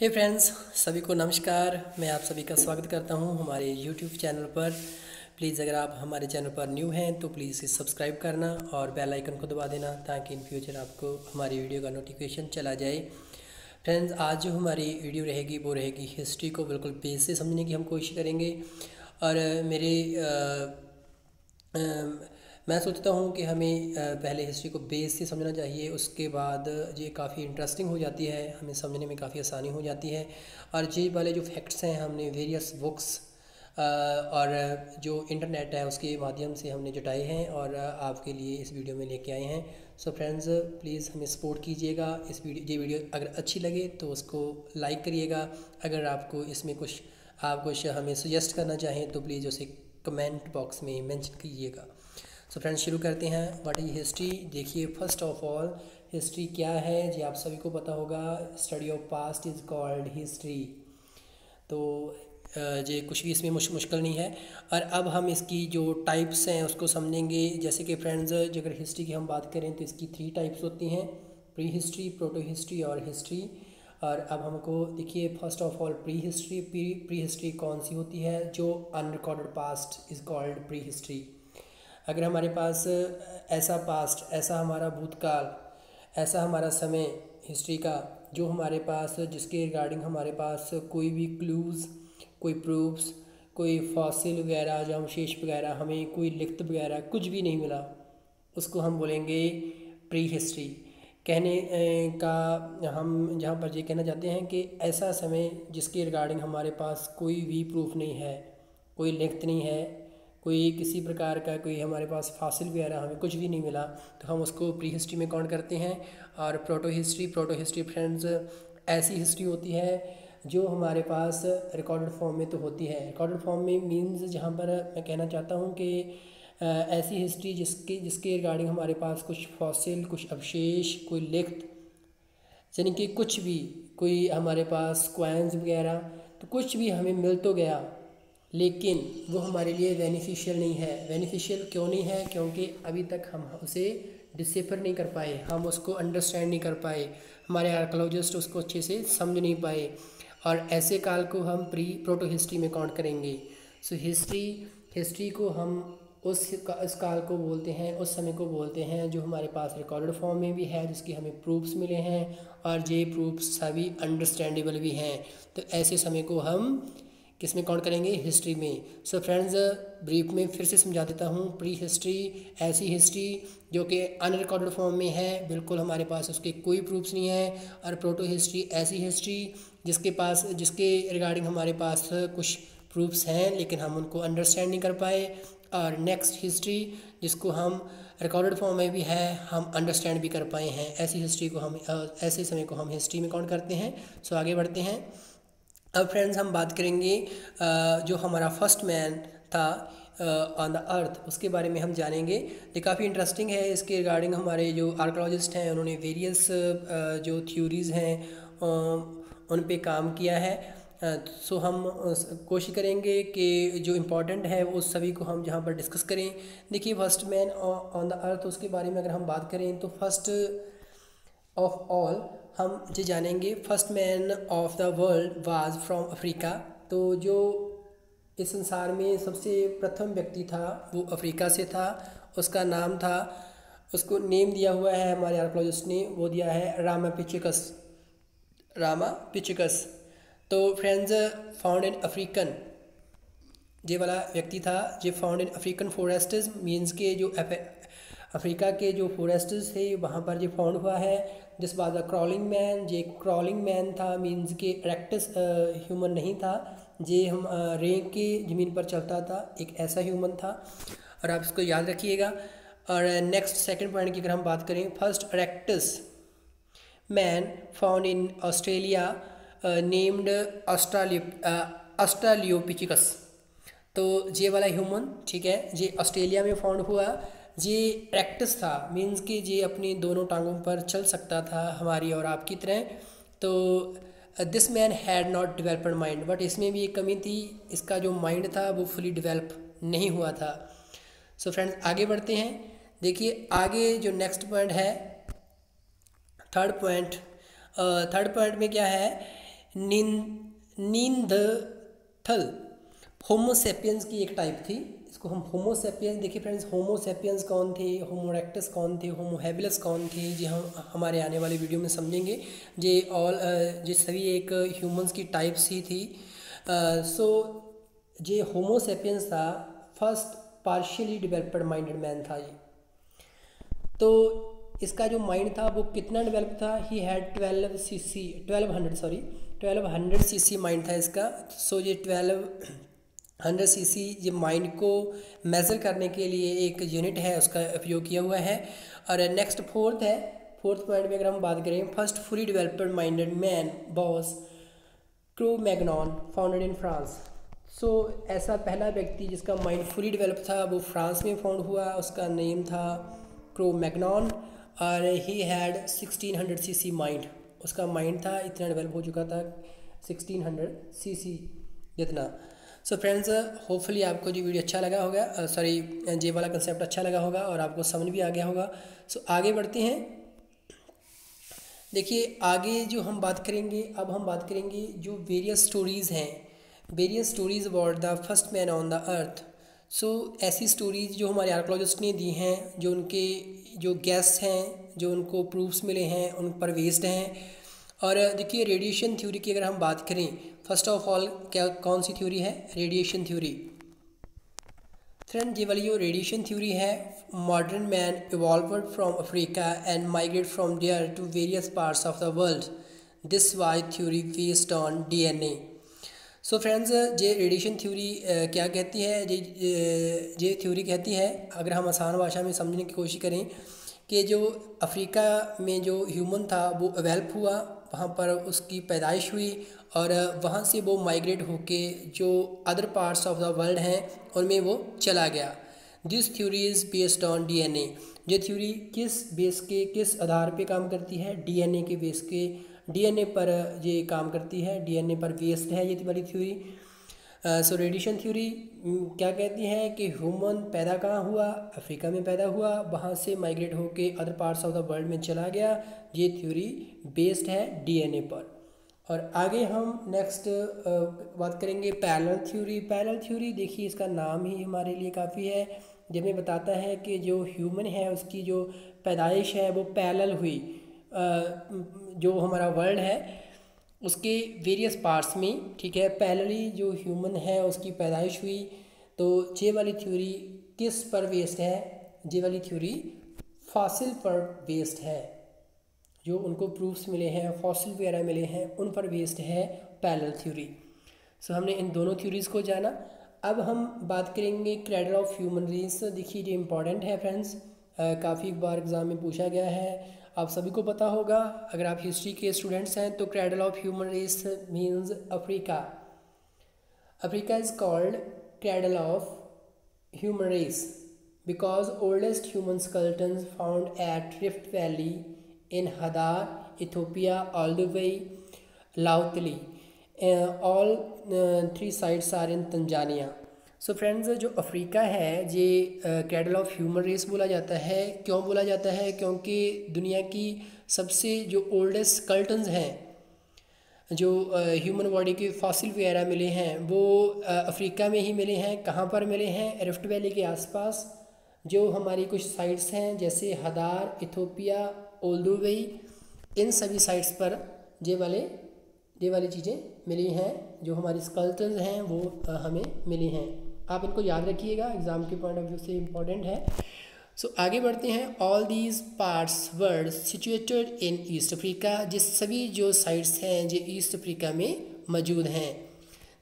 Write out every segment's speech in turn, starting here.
हे hey friends सभी को नमस्कार। मैं आप सभी का स्वागत करता हूँ हमारे यूट्यूब चैनल पर। प्लीज़ अगर आप हमारे चैनल पर न्यू हैं तो प्लीज़ इसे सब्सक्राइब करना और बेल आइकन को दबा देना ताकि इन फ्यूचर आपको हमारी वीडियो का नोटिफिकेशन चला जाए। फ्रेंड्स आज जो हमारी वीडियो रहेगी, वो रहेगी हिस्ट्री को बिल्कुल बेस से समझने की हम कोशिश करेंगे। और मेरे मैं सोचता हूँ कि हमें पहले हिस्ट्री को बेस से समझना चाहिए, उसके बाद ये काफ़ी इंटरेस्टिंग हो जाती है, हमें समझने में काफ़ी आसानी हो जाती है। और ये वाले जो फैक्ट्स हैं, हमने वेरियस बुक्स और जो इंटरनेट है, उसके माध्यम से हमने जुटाए हैं, और आपके लिए इस वीडियो में लेके आए हैं। सो फ्रेंड्स प्लीज़ हमें सपोर्ट कीजिएगा इस वीडियो ये वीडियो अगर अच्छी लगे तो उसको लाइक करिएगा। अगर आपको इसमें कुछ, आप कुछ हमें सजेस्ट करना चाहें तो प्लीज़ उसे कमेंट बॉक्स में मेंशन कीजिएगा। सो फ्रेंड्स शुरू करते हैं। व्हाट इज़ हिस्ट्री देखिए फ़र्स्ट ऑफ़ ऑल हिस्ट्री क्या है? जी आप सभी को पता होगा study of past is called history तो ये कुछ भी इसमें मुश, मुश्किल नहीं है। और अब हम इसकी जो टाइप्स हैं उसको समझेंगे। जैसे कि फ्रेंड्स अगर हिस्ट्री की हम बात करें तो इसकी थ्री टाइप्स होती हैं। प्री हिस्ट्री प्रोटो हिस्ट्री और हिस्ट्री और अब हमको देखिए first of all prehistory pre prehistory कौन सी होती है? जो unrecorded past is called prehistory अगर हमारे पास ऐसा पास्ट ऐसा हमारा भूतकाल, ऐसा हमारा समय हिस्ट्री का, जो हमारे पास, जिसके रिगार्डिंग हमारे पास कोई भी क्लूज़ कोई प्रूफ्स कोई फॉसिल वगैरह, जो हम शेष वगैरह, हमें कोई लिखत वगैरह, कुछ भी नहीं मिला, उसको हम बोलेंगे प्री हिस्ट्री कहने का हम जहाँ पर ये कहना चाहते हैं कि ऐसा समय जिसके रिगार्डिंग हमारे पास कोई भी प्रूफ नहीं है, कोई लिखत नहीं है कोई किसी प्रकार का कोई हमारे पास फासिल वगैरह हमें कुछ भी नहीं मिला तो हम उसको प्री हिस्ट्री में काउंट करते हैं? और protohistory protohistory friends ऐसी हिस्ट्री होती है जो हमारे पास रिकॉर्डेड फॉर्म में तो होती है। रिकॉर्डेड फॉर्म में मीन्स जहाँ पर मैं कहना चाहता हूँ कि ऐसी हिस्ट्री जिसके जिसके रिगार्डिंग हमारे पास कुछ फॉसिल कुछ अवशेष, कोई लिखत, यानी कि कुछ भी, कोई हमारे पास क्वाइंस वगैरह तो कुछ भी हमें मिल तो गया। लेकिन वो हमारे लिए बेनिफिशियल नहीं है। बेनिफिशियल क्यों नहीं है? क्योंकि अभी तक हम उसे डिसिफर नहीं कर पाए, हम उसको अंडरस्टैंड नहीं कर पाए, हमारे आर्कोलॉजिस्ट उसको अच्छे से समझ नहीं पाए और ऐसे काल को हम प्री प्रोटो हिस्ट्री में काउंट करेंगे। सो हिस्ट्री हिस्ट्री को हम उस उस काल को बोलते हैं, उस समय को बोलते हैं जो हमारे पास रिकॉर्डेड फॉर्म में भी है, जिसकी हमें प्रूफ्स मिले हैं और ये प्रूफ्स सभी अंडरस्टैंडेबल भी हैं। तो ऐसे समय को हम किसमें काउंट करेंगे? हिस्ट्री में। सो फ्रेंड्स ब्रीफ में फिर से समझा देता हूँ। प्री हिस्ट्री ऐसी हिस्ट्री जो कि अनरिकॉर्डेड फॉर्म में है, बिल्कुल हमारे पास उसके कोई प्रूफ्स नहीं है। और प्रोटो हिस्ट्री ऐसी हिस्ट्री जिसके पास, जिसके रिगार्डिंग हमारे पास कुछ प्रूफ्स हैं, लेकिन हम उनको अंडरस्टैंड नहीं कर पाए। और नेक्स्ट हिस्ट्री जिसको हम रिकॉर्डेड फॉर्म में भी है, हम अंडरस्टैंड भी कर पाए हैं। ऐसी हिस्ट्री को हम ऐसे समय को हम हिस्ट्री में काउंट करते हैं। सो आगे बढ़ते हैं। अब फ्रेंड्स हम बात करेंगे जो हमारा फ़र्स्ट मैन था ऑन द अर्थ उसके बारे में हम जानेंगे। ये काफ़ी इंटरेस्टिंग है, इसके रिगार्डिंग हमारे जो आर्कोलॉजिस्ट हैं, उन्होंने वेरियस जो थ्योरीज़ हैं उन पे काम किया है। सो हम कोशिश करेंगे कि जो इम्पोर्टेंट है उस सभी को हम जहाँ पर डिस्कस करें। देखिए first man on the earth उसके बारे में अगर हम बात करें तो फ़र्स्ट ऑफ़ ऑल हम ये जानेंगे first man of the world was from Africa तो जो इस संसार में सबसे प्रथम व्यक्ति था, वो अफ्रीका से था। उसका नाम था, उसको नेम दिया हुआ है हमारे आर्कोलॉजिस्ट ने, वो दिया है रामा पिचिकस रामा पिचिकस तो फ्रेंड्स फाउंड इन अफ्रीकन ये वाला व्यक्ति था ये found in African forests means के जो अफ्रीका के जो फॉरेस्ट्स थे, वहाँ पर ये फाउंड हुआ है this was a crawling man J crawling man था मीन्स के रेक्टस ह्यूमन नहीं था, जे हम रेंग के ज़मीन पर चलता था, एक ऐसा ह्यूमन था, और आप इसको याद रखिएगा, और नेक्स्ट सेकंड पॉइंट की अगर हम बात करें first rectus man found in Australia named australo Australopithecus तो ये वाला ह्यूमन ठीक है ये ऑस्ट्रेलिया में फाउंड हुआ ये प्रैक्टिस था। मीन्स कि ये अपनी दोनों टांगों पर चल सकता था हमारी और आपकी तरह। तो this man had not developed mind but इसमें भी एक कमी थी। इसका जो माइंड था, वो फुली डिवेल्प नहीं हुआ था। सो so फ्रेंड्स आगे बढ़ते हैं। देखिए, आगे जो नेक्स्ट पॉइंट है थर्ड पॉइंट थर्ड पॉइंट में क्या है? नींद नींद थल होमोसेपियंस की एक टाइप थी। इसको हम होमोसेपियंस देखिए फ्रेंड्स होमोसेपियंस कौन थे होमोरेक्टस कौन थे होमोहेबिलस कौन थे जी हम हमारे आने वाले वीडियो में समझेंगे। जे ऑल जे सभी एक ह्यूमंस की टाइप्स ही थी। सो जे होमोसेपियंस था first partially developed minded man था ये। तो इसका जो माइंड था वो कितना डेवलप था? He had twelve C C twelve hundred sorry twelve hundred C C mind था इसका। सो so, ये ट्वेल्व हंड्रेड सी सी ये माइंड को मेज़र करने के लिए एक यूनिट है, उसका उपयोग किया हुआ है। और नेक्स्ट फोर्थ है फोर्थ पॉइंट में अगर हम बात करें first fully developed minded man was Cro Magnon founded in France so ऐसा पहला व्यक्ति जिसका माइंड फुली डेवलप था, वो फ्रांस में फाउंड हुआ, उसका नेम था क्रो मैगनॉन और he had sixteen hundred C C mind उसका माइंड था, इतना डेवलप हो चुका था सिक्सटीन हंड्रेड सी सी जितना। सो फ्रेंड्स होपफुली आपको जो वीडियो अच्छा लगा होगा। सॉरी जे वाला कंसेप्ट अच्छा लगा होगा और आपको समझ भी आ गया होगा। सो so, आगे बढ़ते हैं। देखिए आगे जो हम बात करेंगे अब हम बात करेंगे जो वेरियस स्टोरीज़ हैं। Various stories about the first man on the earth so ऐसी स्टोरीज जो हमारे आर्कोलॉजिस्ट ने दी हैं जो उनके जो गेस्ट हैं जो उनको प्रूफ्स मिले हैं उन पर वेस्ड हैं। और देखिए रेडिएशन थ्योरी की अगर हम बात करें फ़र्स्ट ऑफ़ ऑल क्या, कौन सी थ्योरी है? रेडिएशन थ्योरी फ्रेंड ये वाली जो रेडिएशन थ्योरी है modern man evolved from Africa and migrate from there to various parts of the world this way theory based on DNA so friends ये radiation theory क्या कहती है? ये ये थ्योरी कहती है, अगर हम आसान भाषा में समझने की कोशिश करें, कि जो अफ्रीका में जो ह्यूमन था, वो अवेल्प हुआ वहाँ पर उसकी पैदाइश हुई और वहाँ से वो माइग्रेट होके जो other parts of the world हैं, उनमें वो चला गया। This theory is based on DNA ये थ्योरी किस बेस के, किस आधार पे काम करती है? डीएनए के बेस के। डीएनए पर ये काम करती है। डीएनए पर बेस्ड है ये वाली थ्योरी सो रेडिएशन थ्योरी क्या कहती है कि ह्यूमन पैदा कहाँ हुआ? अफ्रीका में पैदा हुआ, वहाँ से माइग्रेट होके other parts of the world में चला गया। ये थ्योरी बेस्ड है डीएनए पर। और आगे हम नेक्स्ट बात करेंगे पैरल थ्योरी पैरल थ्योरी देखिए, इसका नाम ही हमारे लिए काफ़ी है। जब में बताता है कि जो ह्यूमन है, उसकी जो पैदाइश है, वो पैरल हुई। जो हमारा वर्ल्ड है उसके वेरियस पार्ट्स में, ठीक है पहली जो ह्यूमन है, उसकी पैदाइश हुई तो जे वाली थ्योरी किस पर बेस्ड है? जे वाली थ्योरी फॉसिल पर बेस्ड है। जो उनको प्रूफ्स मिले हैं फॉसिल वगैरह मिले हैं, उन पर बेस्ड है पैरल थ्योरी सो हमने इन दोनों थ्योरीज़ को जाना। अब हम बात करेंगे क्रेडल ऑफ़ ह्यूमन रेस देखिए, ये इंपॉर्टेंट है फ्रेंड्स काफ़ी बार एग्ज़ाम में पूछा गया है। आप सभी को पता होगा, अगर आप हिस्ट्री के स्टूडेंट्स हैं तो cradle of human race means Africa Africa is called cradle of human race because oldest human skeleton found at Rift Valley in Hadar Ethiopia all the way Laetoli all three sides are in Tanzania so so friends जो Africa है, ये cattle of human race बोला जाता है। क्यों बोला जाता है? क्योंकि दुनिया की सबसे जो ओल्डेस्ट कल्टन्स हैं, जो ह्यूमन बॉडी के फॉसिल वगैरह मिले हैं, वो अफ्रीका में ही मिले हैं। कहाँ पर मिले हैं? रिफ्ट वैली के आसपास, जो हमारी कुछ साइट्स हैं, जैसे हदार इथोपिया ओल्दुवई इन सभी साइट्स पर ये वाले, ये वाली चीज़ें मिली हैं, जो हमारी स्कल्टन्स हैं, वो हमें मिली हैं। आप इनको याद रखिएगा एग्ज़ाम के पॉइंट ऑफ़ व्यू से इंपॉर्टेंट है। सो so, आगे बढ़ते हैं। All these parts were situated in East Africa जिस सभी जो साइट्स हैं जो ईस्ट अफ्रीका में मौजूद हैं।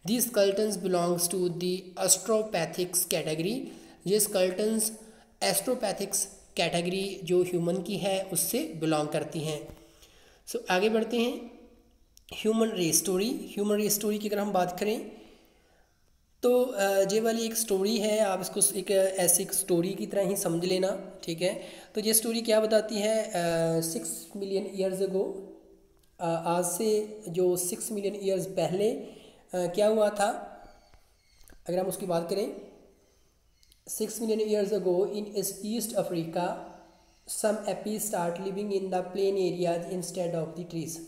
This skeletons belongs to the Australopithecus category ये स्कल्टन्स एस्ट्रोपैथिक्स कैटेगरी जो ह्यूमन की है उससे बिलोंग करती हैं। सो so, आगे बढ़ते हैं। ह्यूमन रे स्टोरी ह्यूमन रे स्टोरी की अगर हम बात करें तो ये वाली एक स्टोरी है आप इसको एक ऐसी एक स्टोरी की तरह ही समझ लेना ठीक है? तो ये स्टोरी क्या बताती है? सिक्स मिलियन ईयर्स अगो आज से जो सिक्स मिलियन ईयर्स पहले आ, क्या हुआ था? अगर हम उसकी बात करें six million years ago in East Africa some ape start living in the plain areas instead of the trees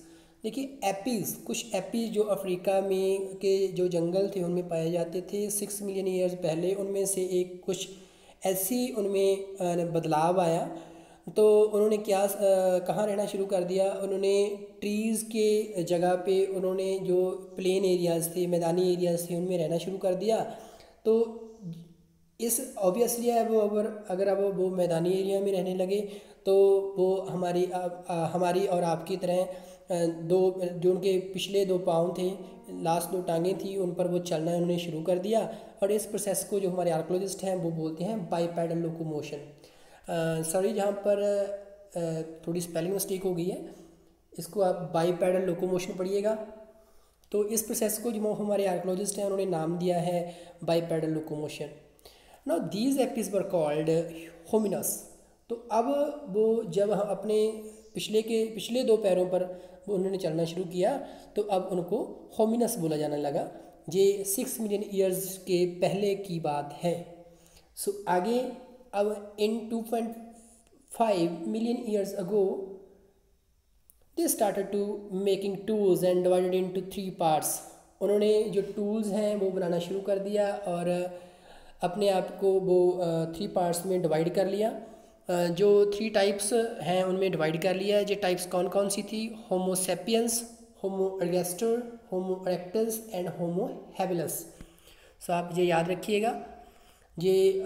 देखिए एपीज कुछ एपीज जो अफ्रीका में के जो जंगल थे उनमें पाए जाते थे। सिक्स मिलियन ईयर्स पहले उनमें से एक कुछ ऐसी उनमें बदलाव आया। तो उन्होंने क्या कहाँ रहना शुरू कर दिया? उन्होंने ट्रीज़ के जगह पे उन्होंने जो प्लेन एरियाज़ थे मैदानी एरियाज़ थे उनमें रहना शुरू कर दिया। तो इस ऑब्वियसली वो अगर अगर अब वो मैदानी एरिया में रहने लगे तो वो हमारी आ, आ, हमारी और आपकी तरह दो जो उनके पिछले दो पाँव थे लास्ट दो टांगें थी उन पर वो चलना उन्होंने शुरू कर दिया और इस प्रोसेस को जो हमारे आर्कोलॉजिस्ट हैं वो बोलते हैं बाईपैडल लोकोमोशन सॉरी जहाँ पर आ, थोड़ी स्पेलिंग मिस्टेक हो गई है इसको आप बाईपैडल लोकोमोशन पढ़िएगा। तो इस प्रोसेस को जो हमारे आर्कोलॉजिस्ट हैं उन्होंने नाम दिया है bipedal locomotion no these apes were called hominins तो अब वो जब हम अपने पिछले के, पिछले दो पैरों पर उन्होंने चलना शुरू किया तो अब उनको होमिनस बोला जाने लगा, ये सिक्स मिलियन ईयर्स के पहले की बात है। सो आगे, अब in two point five million years ago they started to making tools and divided into three parts उन्होंने जो टूल्स हैं, वो बनाना शुरू कर दिया और अपने आप को वो थ्री पार्ट्स में डिवाइड कर लिया। जो थ्री टाइप्स हैं, उनमें डिवाइड कर लिया है। ये टाइप्स कौन कौन सी थी? Homo sapiens Homo ergaster Homo and Homo so आप ये याद रखिएगा। ये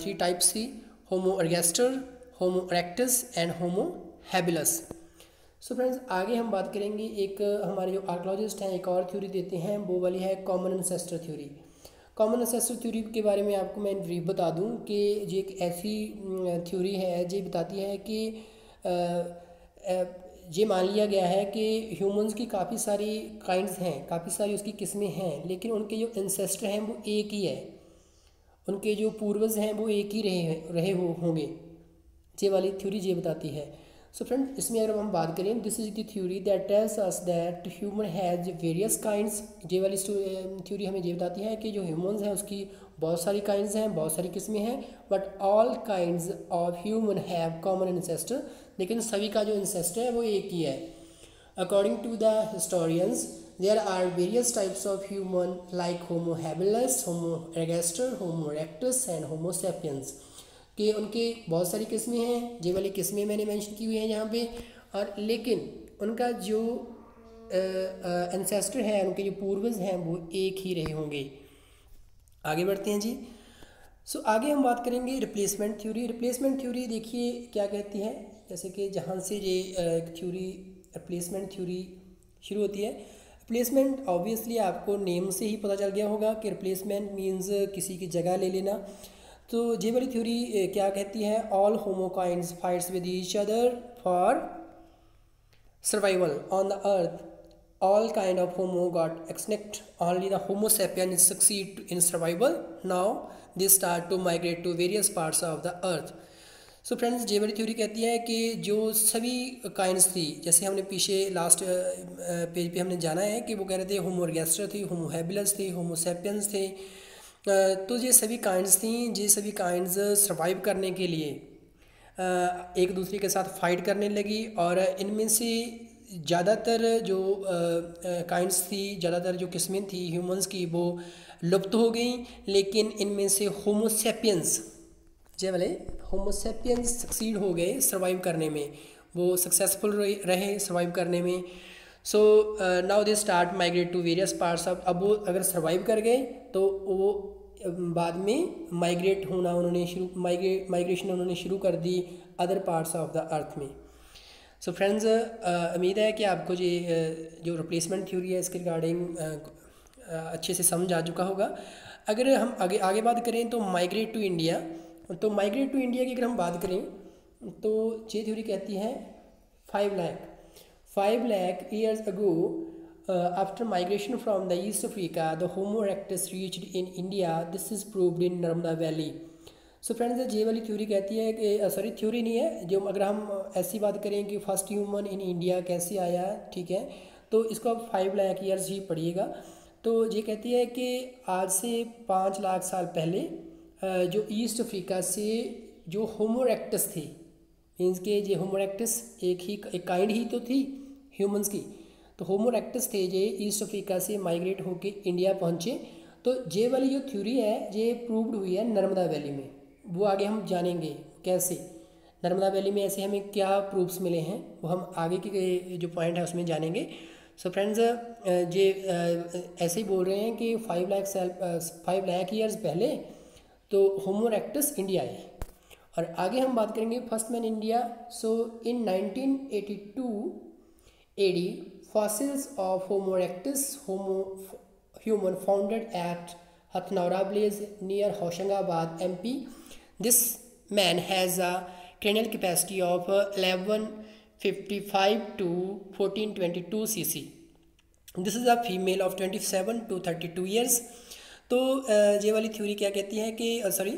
थ्री टाइप्स थी। Homo ergaster Homo and Homo habilis so friends आगे हम बात करेंगे। एक हमारे जो आर्कोलॉजिस्ट हैं, एक और थ्योरी देते हैं। वो वाली है common ancestor theory common ancestor theory के बारे में आपको मैं ब्रीफ बता दूँ कि ये एक ऐसी थ्योरी है जो बताती है कि ये मान लिया गया है कि ह्यूमंस की काफ़ी सारी काइंड्स हैं, काफ़ी सारी उसकी किस्में हैं, लेकिन उनके जो इंसेस्टर हैं वो एक ही है। उनके जो पूर्वज हैं वो एक ही रहे रहे हो, होंगे। ये वाली थ्योरी ये बताती है। सो फ्रेंड इसमें अगर हम बात करें this is the theory that tells us that human has various kinds ये वाली थ्योरी हमें ये बताती है कि जो ह्यूमंस हैं, उसकी बहुत सारी काइंड्स हैं, बहुत सारी किस्में हैं but all kinds of human have common ancestor लेकिन सभी का जो इंसेस्टर है, वो एक ही है। According to the historians there are various types of human like Homo habilis Homo ergaster Homo rectus and Homo sapiens कि उनके बहुत सारी किस्में हैं, ये वाली किस्में मैंने मेंशन की हुई हैं यहाँ पे। और लेकिन उनका जो एंसेस्टर है, उनके जो पूर्वज हैं, वो एक ही रहे होंगे। आगे बढ़ते हैं जी। सो आगे हम बात करेंगे रिप्लेसमेंट थ्योरी रिप्लेसमेंट थ्योरी देखिए क्या कहती है। जैसे कि जहाँ से ये थ्योरी रिप्लेसमेंट थ्योरी शुरू होती है। रिप्लेसमेंट ऑब्वियसली आपको नेम से ही पता चल गया होगा कि रिप्लेसमेंट मीन्स किसी की जगह ले लेना। तो वाली थ्योरी क्या कहती है? All homo kinds fights with each other for survival on the earth kind of homo got extinct. Only the homo sapiens succeed in survival. Now, they start to migrate to various parts of the earth. So friends जे वाली theory कहती है कि जो सभी kinds थी, जैसे हमने पीछे लास्ट पेज पे हमने जाना है कि वो कह रहे थे होमो अर्गेस्टर थी होमो हैबिलस थे होमोसेपियंस थे तो ये सभी काइंड्स थी, ये सभी काइंड्स सर्वाइव करने के लिए। एक दूसरे के साथ फाइट करने लगी और इनमें से ज़्यादातर जो काइंड्स थी, ज़्यादातर जो किस्में थी ह्यूमंस की, वो लुप्त हो गई। लेकिन इनमें से होमोसेपियंस जे वाले होमोसेपियंस सक्सीड हो गए सर्वाइव करने में। वो सक्सेसफुल रहे सर्वाइव करने में। So now they start migrate to various parts of अब वो अगर सर्वाइव कर गए तो वो बाद में माइग्रेट होना उन्होंने शुरू माइग्रेट माइग्रेशन उन्होंने शुरू कर दी other parts of the earth में। सो फ्रेंड्स uh, उम्मीद है कि आपको ये uh, जो रिप्लेसमेंट थ्योरी है इसके रिगार्डिंग uh, अच्छे से समझ आ चुका होगा। अगर हम आगे आगे बात करें तो माइग्रेट टू इंडिया तो माइग्रेट टू इंडिया की अगर हम बात करें तो ये थ्योरी कहती है five lakh five lakh years ago Uh, after migration from the East Africa, the Homo erectus reached in India. This is proved in Narmada Valley. So friends ये वाली थ्योरी कहती है कि सॉरी थ्योरी नहीं है जो अगर हम ऐसी बात करें कि फ़र्स्ट ह्यूमन इन इंडिया कैसे आया ठीक है तो इसको आप फाइव लाख ईयर्स ही पढ़िएगा तो ये कहती है कि आज से पाँच लाख साल पहले जो ईस्ट अफ्रीका से जो होमोरेक्टस थी मीन्स के ये होमोरेक्टस एक ही, एक काइंड ही तो थी ह्यूमंस की। तो होमोरेक्टस थे जे ईस्ट अफ्रीका से माइग्रेट होके इंडिया पहुँचे। तो ये वाली जो थ्योरी है, ये प्रूव्ड हुई है नर्मदा वैली में। वो आगे हम जानेंगे कैसे। नर्मदा वैली में ऐसे हमें क्या प्रूफ्स मिले हैं, वो हम आगे के जो पॉइंट है उसमें जानेंगे। सो so फ्रेंड्स ये ऐसे ही बोल रहे हैं कि five lakh five lakh years पहले तो होमोरेक्टस इंडिया है और आगे हम बात करेंगे first man India. So in 1982 AD fossils of Homo rectus Homo human founded at Hathnora near Hoshangabad MP this man has a cranial capacity of 1155 to 1422 cc this is a female of 27 to 32 years. तो ये वाली theory क्या कहती है कि sorry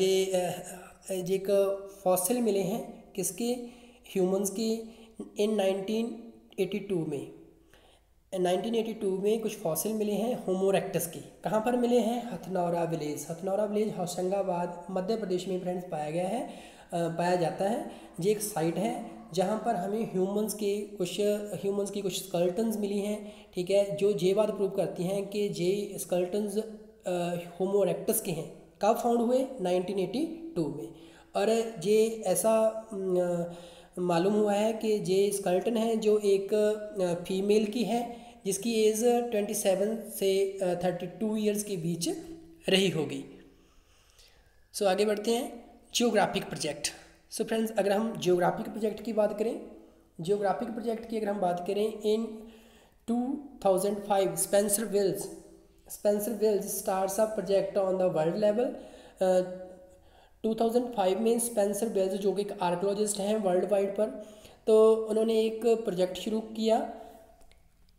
जे एक fossil मिले हैं किसके? ह्यूमंस के इन 1982 में। 1982 में कुछ फॉसिल मिले हैं होमोरेक्टस के। कहाँ पर मिले हैं? हथनौरा विलेज हथनौरा विलेज होशंगाबाद, मध्य प्रदेश में फ्रेंड्स पाया गया है पाया जाता है। ये एक साइट है जहाँ पर हमें ह्यूमंस के कुछ ह्यूमंस की कुछ स्कल्टन्स मिली हैं, ठीक है? जो ये बात प्रूव करती हैं कि जे स्कल्टन्स होमोरेक्टस के हैं। कब फाउंड हुए? 1982 में। और ये ऐसा मालूम हुआ है कि जे स्कल्टन है जो एक फीमेल की है जिसकी एज 27 से 32 इयर्स के बीच रही होगी। सो so, आगे बढ़ते हैं। जियोग्राफिक प्रोजेक्ट सो फ्रेंड्स अगर हम जियोग्राफिक प्रोजेक्ट की बात करें जियोग्राफिक प्रोजेक्ट की अगर हम बात करें in 2005 Spencer Wells Spencer Wells starts a project on the world level 2005 में स्पेंसर विल्स जो कि एक आर्कोलॉजिस्ट हैं वर्ल्ड वाइड पर तो उन्होंने एक प्रोजेक्ट शुरू किया।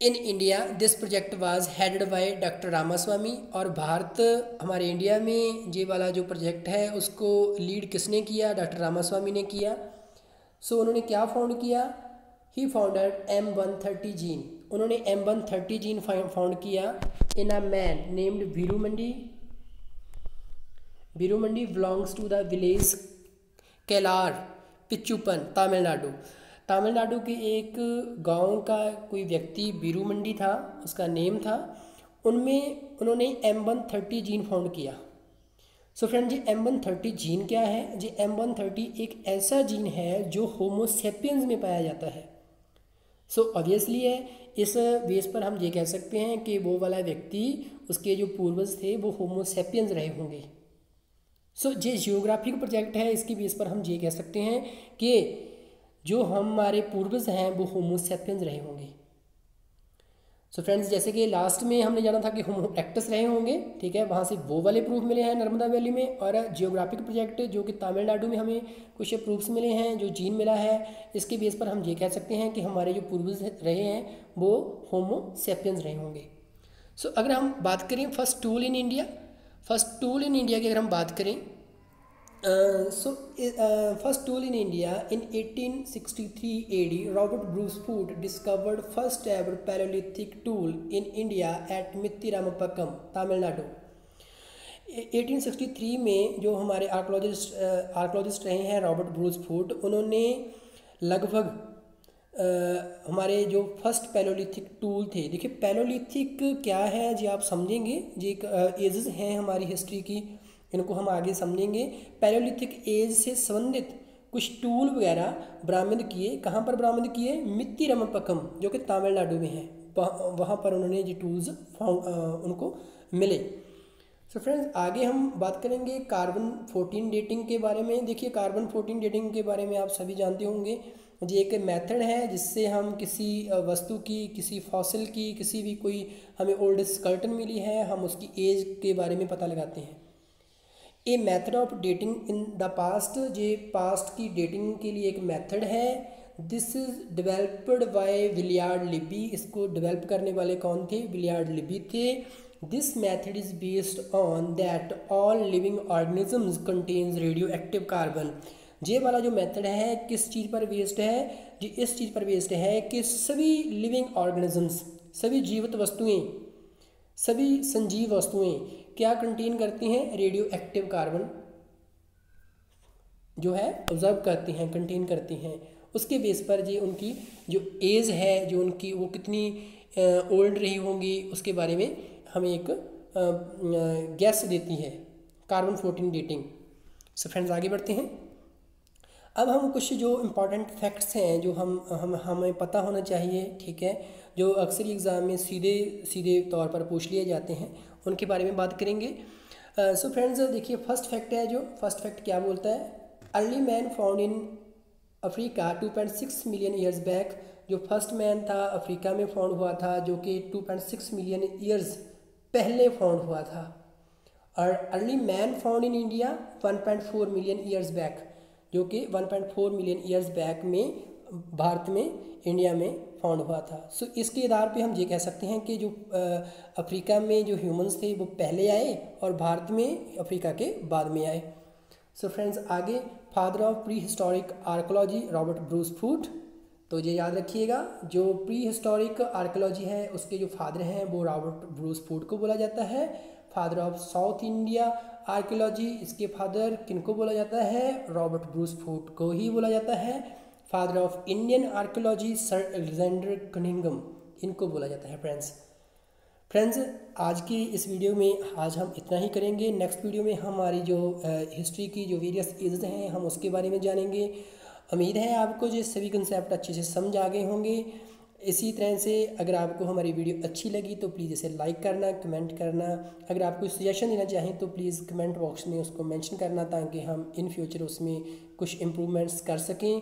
In India this project was headed by doctor Ramaswamy और भारत हमारे इंडिया में ये वाला जो प्रोजेक्ट है उसको लीड किसने किया? डॉक्टर रामास्वामी ने किया। सो so, उन्होंने क्या फाउंड किया? He founded M one thirty gene उन्होंने M one thirty gene found किया in a man named Virumandi Virumandi belongs to the village कैलार पिचुपन Tamil Nadu Tamil Nadu के एक गाँव का कोई व्यक्ति बीरू मंडी था, उसका नेम था, उनमें उन्होंने M one thirty gene found किया। सो so फ्रेंड जी एम वन थर्टी जीन क्या है? जी एम वन थर्टी एक ऐसा जीन है जो होमोसेपियंस में पाया जाता है। सो so, ऑब्वियसली है इस बेस पर हम ये कह सकते हैं कि वो वाला व्यक्ति उसके जो पूर्वज थे वो होमोसेपियंस रहे होंगे। सो so, ये जियोग्राफिक प्रोजेक्ट है इसकी बेस पर हम ये कह सकते हैं कि जो हमारे पूर्वज हैं वो होमोसेपियंस रहे होंगे। सो so फ्रेंड्स जैसे कि लास्ट में हमने जाना था कि होमो एक्टस रहे होंगे ठीक है? वहाँ से वो वाले प्रूफ मिले हैं नर्मदा वैली में और जियोग्राफिक प्रोजेक्ट जो कि तमिलनाडु में हमें कुछ प्रूफ्स मिले हैं जो जीन मिला है इसके बेस पर हम ये कह सकते हैं कि हमारे जो पूर्वज रहे हैं वो होमोसेपियंस रहे होंगे। सो so, अगर हम बात करें first tool in India first tool in India की अगर हम बात करें Uh, so, uh, first tool in India in 1863 AD, Robert Bruce Foote discovered first ever Paleolithic tool in India at Mittiramapakkam, Tamil Nadu. 1863 में जो हमारे archaeologist archaeologist रहे हैं रॉबर्ट ब्रूस फूट उन्होंने लगभग हमारे जो फ़र्स्ट पैलोलिथिक टूल थे देखिए पैलोलिथिक क्या है जी आप समझेंगे जी एक एजेस हैं हमारी हिस्ट्री की इनको हम आगे समझेंगे। पैरोलिथिक एज से संबंधित कुछ टूल वगैरह बरामद किए। कहाँ पर बरामद किए? मित्ती रमपकम जो कि तमिलनाडु में है। वहाँ पर उन्होंने ये टूल्स उनको मिले। सो so फ्रेंड्स आगे हम बात करेंगे कार्बन फोर्टीन डेटिंग के बारे में। देखिए, कार्बन फोर्टीन डेटिंग के बारे में आप सभी जानते होंगे। ये एक मेथड है, जिससे हम किसी वस्तु की, किसी फॉसिल की, किसी भी कोई हमें ओल्ड स्कर्टन मिली है, हम उसकी एज के बारे में पता लगाते हैं। A method of dating in the past ये पास्ट की डेटिंग के लिए एक मेथड है। This is developed by Willard Libby इसको डेवलप करने वाले कौन थे? विलियार्ड लिबी थे। This method is based on that all living organisms contains radioactive carbon ये वाला जो मेथड है, किस चीज़ पर बेस्ड है? जी, इस चीज़ पर बेस्ड है कि सभी लिविंग ऑर्गेनिजम्स सभी जीवित वस्तुएँ, सभी संजीव वस्तुएँ क्या कंटेन करती हैं? रेडियो एक्टिव कार्बन जो है ऑब्ज़र्व करती हैं कंटेन करती हैं। उसके बेस पर जी उनकी जो एज है, जो उनकी वो कितनी ओल्ड रही होंगी, उसके बारे में हमें एक गैस देती है। Carbon fourteen dating so friends आगे बढ़ते हैं। अब हम कुछ जो इंपॉर्टेंट फैक्ट्स हैं, जो हम हम, हमें पता होना चाहिए, ठीक है? जो अक्सर एग्ज़ाम में सीधे सीधे तौर पर पूछ लिए जाते हैं, उनके बारे में बात करेंगे। सो फ्रेंड्स देखिए फ़र्स्ट फैक्ट है जो फ़र्स्ट फैक्ट क्या बोलता है? Early man found in Africa 2.6 million years back जो फ़र्स्ट मैन था अफ्रीका में फाउंड हुआ था, जो कि 2.6 मिलियन ईयर्स पहले फाउंड हुआ था। और early man found in India 1.4 million years back जो कि 1.4 मिलियन ईयर्स बैक में, भारत में इंडिया में फाउंड हुआ था। सो so, इसके आधार पे हम ये कह सकते हैं कि जो अफ्रीका में जो ह्यूमंस थे वो पहले आए और भारत में अफ्रीका के बाद में आए। सो so, फ्रेंड्स आगे father of prehistoric archaeology Robert Bruce Foote तो ये याद रखिएगा जो प्री हिस्टोरिक आर्कोलॉजी है उसके जो फादर हैं वो रॉबर्ट ब्रूस फूट को बोला जाता है। Father of South India archaeology इसके फादर किनको बोला जाता है? रॉबर्ट ब्रूस फूट को ही बोला जाता है। Father of Indian archaeology sir Alexander Cunningham, इनको बोला जाता है फ्रेंड्स फ्रेंड्स आज की इस वीडियो में आज हम इतना ही करेंगे। नेक्स्ट वीडियो में हमारी जो हिस्ट्री की जो वेरियस एजेस हैं, हम उसके बारे में जानेंगे। उम्मीद है आपको जो सभी कंसेप्ट अच्छे से समझ आ गए होंगे। इसी तरह से अगर आपको हमारी वीडियो अच्छी लगी तो प्लीज़ इसे लाइक करना कमेंट करना। अगर आप कोई सजेशन देना चाहें तो प्लीज़ कमेंट बॉक्स में उसको मेंशन करना, ताकि हम इन फ्यूचर उसमें कुछ इम्प्रूवमेंट्स कर सकें।